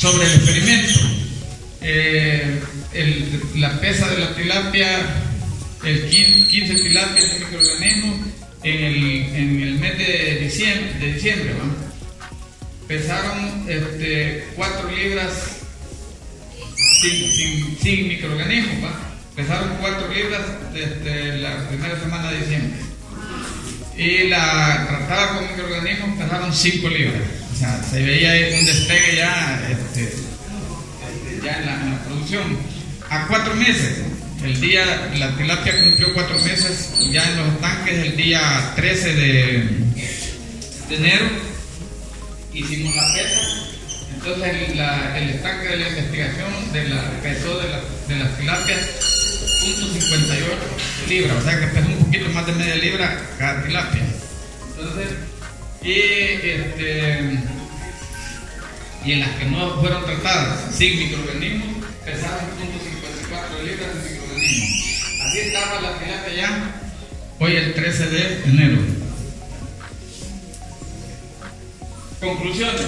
sobre el experimento. Eh, la pesa de la tilapia, el 15, 15 tilapias de microorganismos en el, en el mes de diciembre, de diciembre pesaron este, 4 libras sin, sin, microorganismos, pesaron 4 libras desde la primera semana de diciembre. Y la tratada con microorganismos pesaron 5 libras. Se veía un despegue ya, este, ya en, la, producción. A 4 meses, el día, la tilapia cumplió 4 meses ya en los estanques el día 13 de, de enero. Hicimos la pesa. Entonces el, la- el estanque de la investigación de la, pesó de, la, de las tilapias .58 libras, o sea que pesó un poquito más de media libra cada tilapia. Entonces, y, este, y en las que no fueron tratadas sin microorganismos, pesaron .54 libras de microorganismos. Así estaba la tilapia ya, hoy el 13 de enero. Conclusiones.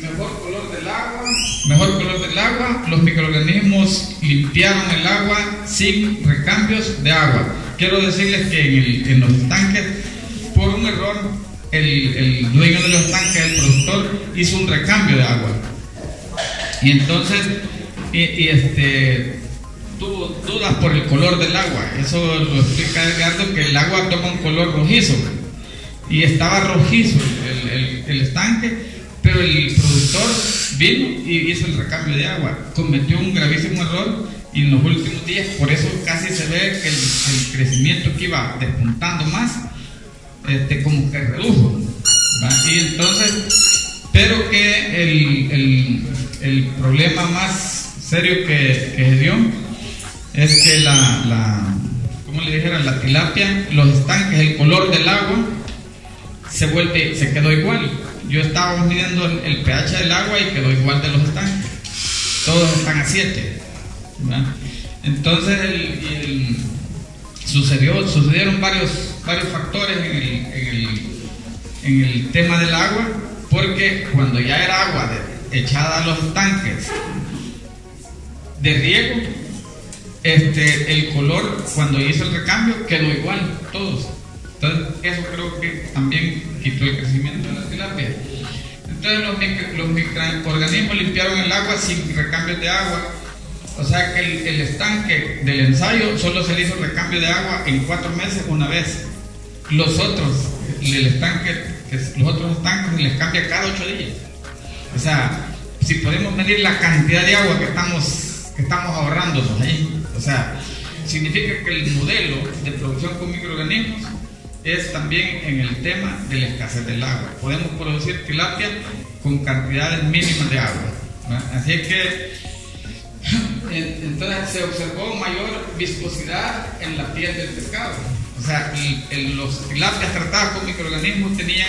Mejor color del agua. Mejor color del agua. Los microorganismos limpiaron el agua sin recambios de agua. Quiero decirles que en, el- en los estanques, por un error, el, el dueño de los estanques, el productor, hizo un recambio de agua. Y entonces, y, y este, tuvo dudas por el color del agua. Eso lo explica Edgardo, que el agua toma un color rojizo y estaba rojizo el, el- el estanque, pero el productor vino y hizo el recambio de agua. Cometió un gravísimo error y en los últimos días, por eso casi se ve que el, el crecimiento que iba despuntando más, este, como que redujo. Y entonces, pero que el, el- el problema más serio que, que se dio es que la, la, ¿cómo le dijera? La tilapia, los estanques, el color del agua se vuelve, se quedó igual. Yo estaba midiendo el, pH del agua y quedó igual de los estanques. Todos están a 7. Entonces el- sucedió, sucedieron varios, varios factores en el, en, el, en el tema del agua, porque cuando ya era agua echada a los estanques de riego, este, el color cuando hizo el recambio quedó igual, todos. Entonces, eso creo que también quitó el crecimiento de la tilapia. Entonces, los, micro- los microorganismos limpiaron el agua sin recambio de agua. O sea que el, el estanque del ensayo solo se le hizo recambio de agua en cuatro meses una vez. Los otros, el estanque, que es- los otros estanques se les cambia cada ocho días. O sea, si podemos medir la cantidad de agua que estamos, que estamos ahorrándonos ahí, o sea, significa que el modelo de producción con microorganismos es también en el tema de la escasez del agua. Podemos producir tilapia con cantidades mínimas de agua. ¿verdad? Así que entonces se observó mayor viscosidad en la piel del pescado. O sea, el- el- los tilapias tratadas con microorganismos tenían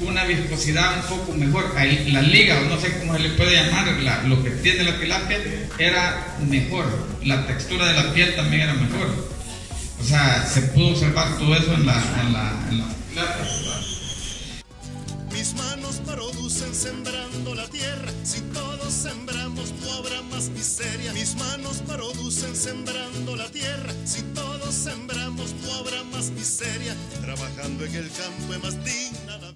una viscosidad un poco mejor. Ahí, la liga, o no sé cómo se le puede llamar, la- lo que tiene la tilapia era mejor. La textura de la piel también era mejor. O sea, se pudo observar todo eso en la, en la, en. ¿verdad? Mis manos producen sembrando la tierra. Si sembramos, no habrá más miseria. Mis manos producen sembrando la tierra. Si todos sembramos, no habrá más miseria. Trabajando en el campo es más digna